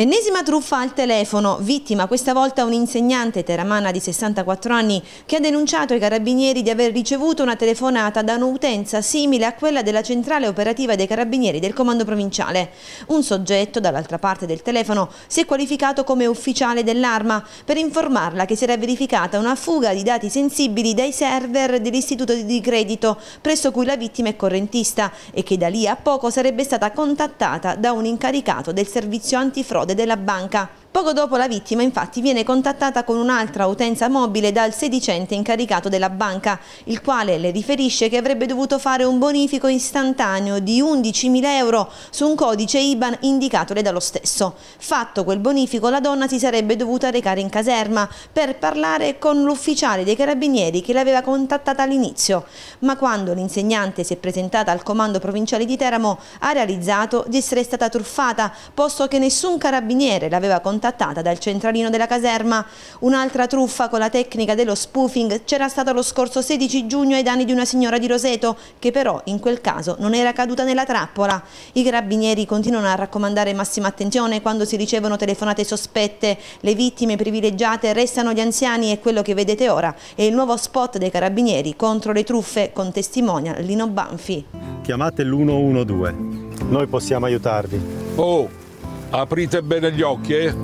Ennesima truffa al telefono, vittima questa volta un insegnante teramana di 64 anni che ha denunciato ai carabinieri di aver ricevuto una telefonata da un'utenza simile a quella della centrale operativa dei carabinieri del comando provinciale. Un soggetto dall'altra parte del telefono si è qualificato come ufficiale dell'arma per informarla che si era verificata una fuga di dati sensibili dai server dell'istituto di credito presso cui la vittima è correntista e che da lì a poco sarebbe stata contattata da un incaricato del servizio antifrode della banca. Poco dopo la vittima infatti viene contattata con un'altra utenza mobile dal sedicente incaricato della banca, il quale le riferisce che avrebbe dovuto fare un bonifico istantaneo di 11.000 euro su un codice IBAN indicatole dallo stesso. Fatto quel bonifico la donna si sarebbe dovuta recare in caserma per parlare con l'ufficiale dei carabinieri che l'aveva contattata all'inizio, ma quando l'insegnante si è presentata al comando provinciale di Teramo ha realizzato di essere stata truffata, posto che nessun carabiniere l'aveva contattata contattata dal centralino della caserma. Un'altra truffa con la tecnica dello spoofing c'era stata lo scorso 16 giugno ai danni di una signora di Roseto, che però in quel caso non era caduta nella trappola. I carabinieri continuano a raccomandare massima attenzione quando si ricevono telefonate sospette. Le vittime privilegiate restano gli anziani e quello che vedete ora è il nuovo spot dei carabinieri contro le truffe con testimonial Lino Banfi. Chiamate l'112, noi possiamo aiutarvi. Oh! Aprite bene gli occhi, eh?